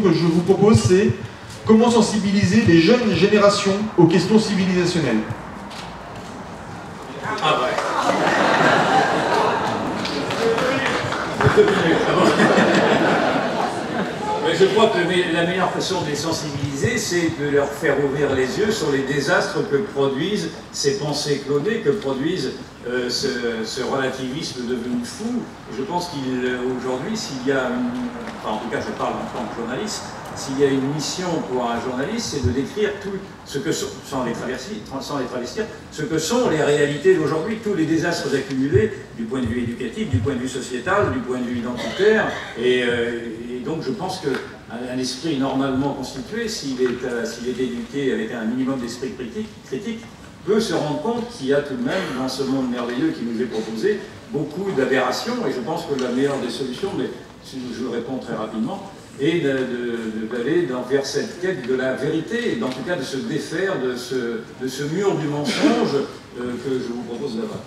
que je vous propose, c'est comment sensibiliser les jeunes générations aux questions civilisationnelles. Ah ouais. Mais je crois que la meilleure façon de les sensibiliser, c'est de leur faire ouvrir les yeux sur les désastres que produisent ces pensées clonées, que produisent euh, ce, relativisme devenu fou. Je pense qu'aujourd'hui, s'il y a, en tout cas je parle en tant que journaliste, s'il y a une mission pour un journaliste, c'est de décrire tout ce que sont, sans les, sans les travestir, ce que sont les réalités d'aujourd'hui, tous les désastres accumulés du point de vue éducatif, du point de vue sociétal, du point de vue identitaire. Et, euh, donc je pense qu'un esprit normalement constitué, s'il est, euh, est, éduqué avec un minimum d'esprit critique, critique, peut se rendre compte qu'il y a tout de même, dans ce monde merveilleux qui nous est proposé, beaucoup d'aberrations. Et je pense que la meilleure des solutions, mais je réponds très rapidement, et d'aller vers cette quête de la vérité, et en tout cas de se défaire de ce, de mur du mensonge euh, que je vous propose d'avoir.